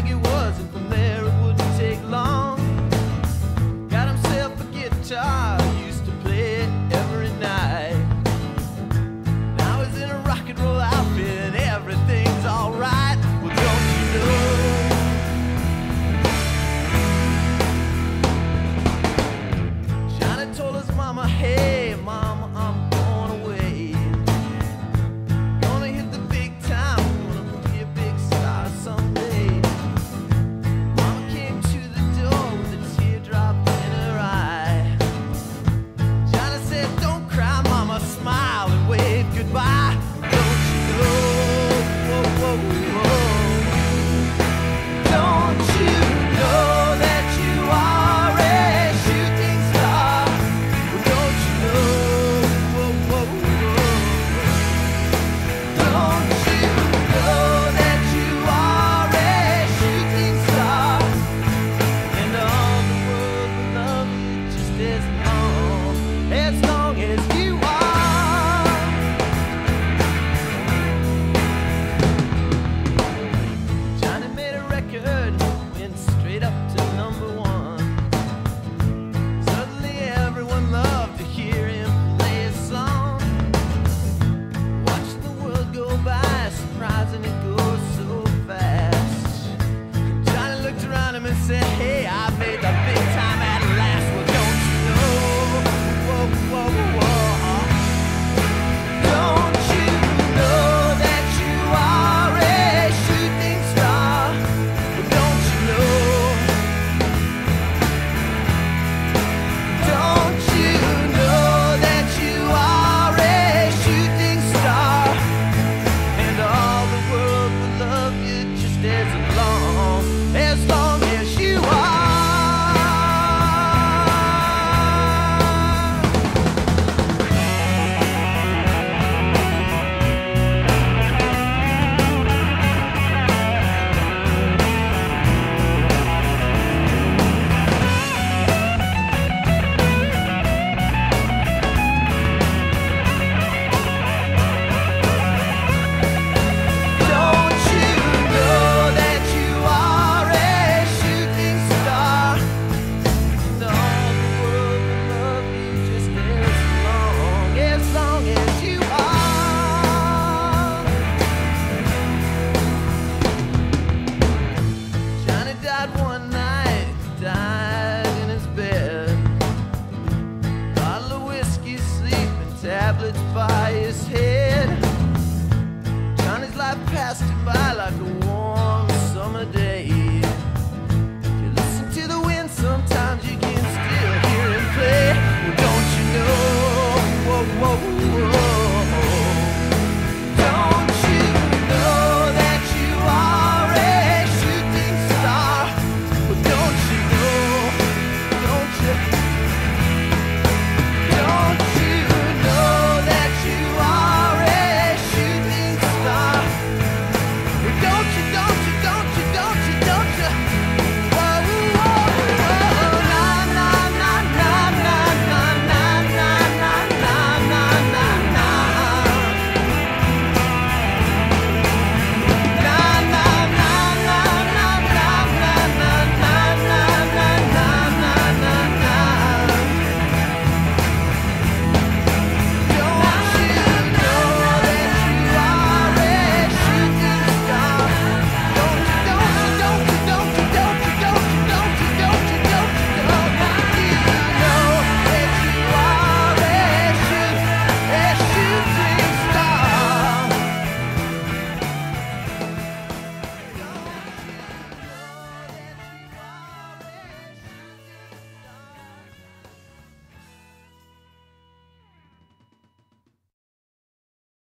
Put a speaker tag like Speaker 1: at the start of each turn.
Speaker 1: Think it was, life passed by like a